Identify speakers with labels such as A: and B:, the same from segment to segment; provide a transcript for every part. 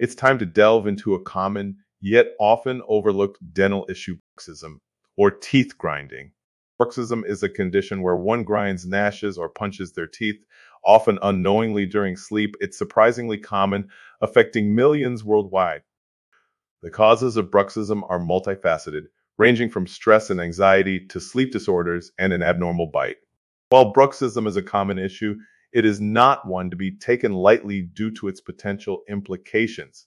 A: it's time to delve into a common yet often overlooked dental issue bruxism, or teeth grinding. Bruxism is a condition where one grinds, gnashes, or punches their teeth, often unknowingly during sleep. It's surprisingly common, affecting millions worldwide. The causes of bruxism are multifaceted, ranging from stress and anxiety to sleep disorders and an abnormal bite. While bruxism is a common issue, it is not one to be taken lightly due to its potential implications.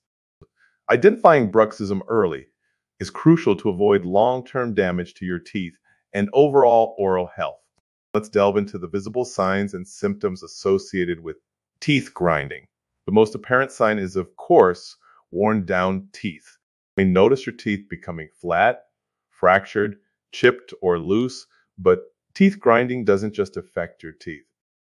A: Identifying bruxism early is crucial to avoid long-term damage to your teeth and overall oral health. Let's delve into the visible signs and symptoms associated with teeth grinding. The most apparent sign is, of course, worn down teeth. You may notice your teeth becoming flat, fractured, chipped, or loose, but teeth grinding doesn't just affect your teeth.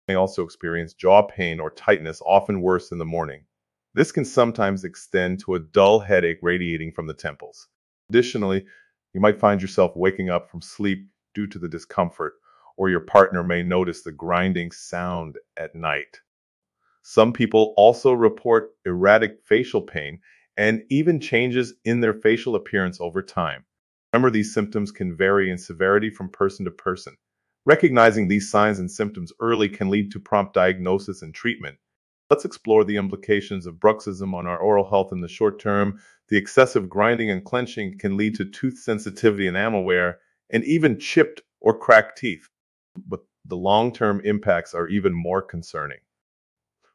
A: May also experience jaw pain or tightness, often worse in the morning. This can sometimes extend to a dull headache radiating from the temples. Additionally, you might find yourself waking up from sleep due to the discomfort, or your partner may notice the grinding sound at night. Some people also report erratic facial pain and even changes in their facial appearance over time. Remember, these symptoms can vary in severity from person to person. Recognizing these signs and symptoms early can lead to prompt diagnosis and treatment. Let's explore the implications of bruxism on our oral health in the short term. The excessive grinding and clenching can lead to tooth sensitivity and enamel wear, and even chipped or cracked teeth. But the long term impacts are even more concerning.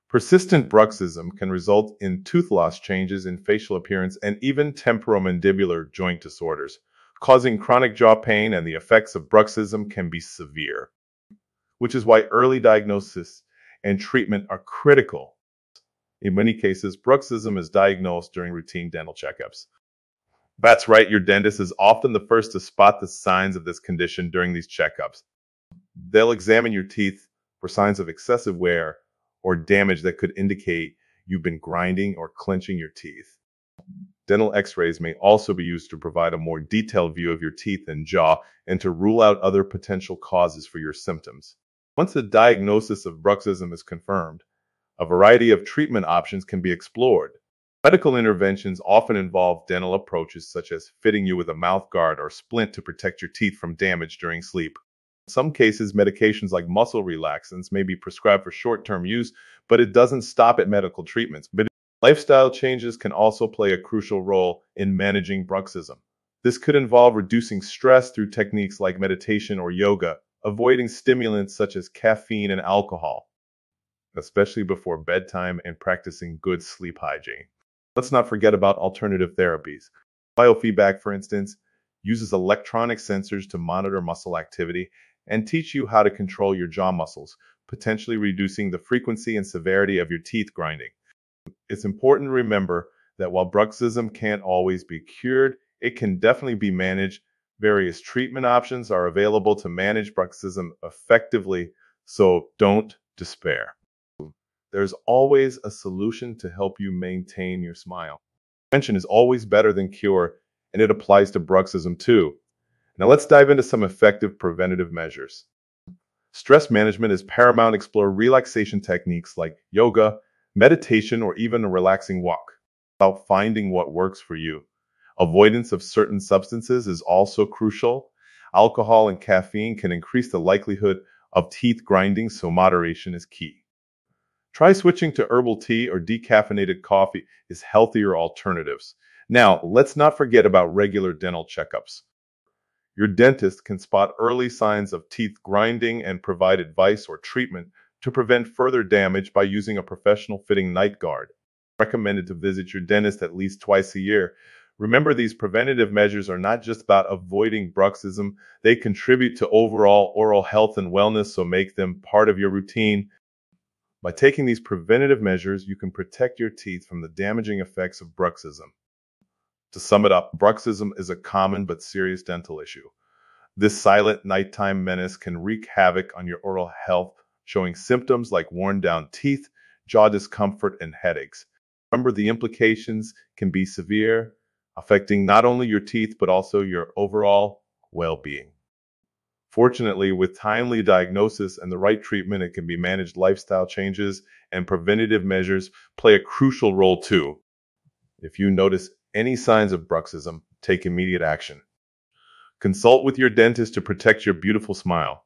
A: Persistent bruxism can result in tooth loss changes in facial appearance and even temporomandibular joint disorders, causing chronic jaw pain, and the effects of bruxism can be severe, which is why early diagnosis and treatment are critical. In many cases, bruxism is diagnosed during routine dental checkups. That's right, your dentist is often the first to spot the signs of this condition during these checkups. They'll examine your teeth for signs of excessive wear or damage that could indicate you've been grinding or clenching your teeth. Dental x-rays may also be used to provide a more detailed view of your teeth and jaw and to rule out other potential causes for your symptoms. Once a diagnosis of bruxism is confirmed, a variety of treatment options can be explored. Medical interventions often involve dental approaches such as fitting you with a mouth guard or splint to protect your teeth from damage during sleep. In some cases, medications like muscle relaxants may be prescribed for short-term use, but it doesn't stop at medical treatments. Lifestyle changes can also play a crucial role in managing bruxism. This could involve reducing stress through techniques like meditation or yoga, avoiding stimulants such as caffeine and alcohol, especially before bedtime, and practicing good sleep hygiene. Let's not forget about alternative therapies. Biofeedback, for instance, uses electronic sensors to monitor muscle activity and teach you how to control your jaw muscles, potentially reducing the frequency and severity of your teeth grinding. It's important to remember that while bruxism can't always be cured, it can definitely be managed. Various treatment options are available to manage bruxism effectively, so don't despair. There's always a solution to help you maintain your smile. Prevention is always better than cure, and it applies to bruxism too. Now let's dive into some effective preventative measures. Stress management is paramount. Explore relaxation techniques like yoga, meditation, or even a relaxing walk about finding what works for you. Avoidance of certain substances is also crucial. Alcohol and caffeine can increase the likelihood of teeth grinding, so moderation is key. Try switching to herbal tea or decaffeinated coffee is healthier alternatives. Now, let's not forget about regular dental checkups. Your dentist can spot early signs of teeth grinding and provide advice or treatment to prevent further damage by using a professional fitting night guard. Recommended to visit your dentist at least twice a year. Remember, these preventative measures are not just about avoiding bruxism, they contribute to overall oral health and wellness, so make them part of your routine by taking these preventative measures, you can protect your teeth from the damaging effects of bruxism. To sum it up, bruxism is a common but serious dental issue. This silent nighttime menace can wreak havoc on your oral health, showing symptoms like worn down teeth, jaw discomfort, and headaches. Remember, the implications can be severe, affecting not only your teeth but also your overall well being. Fortunately, with timely diagnosis and the right treatment, it can be managed. Lifestyle changes and preventative measures play a crucial role too. If you notice any signs of bruxism, take immediate action. Consult with your dentist to protect your beautiful smile.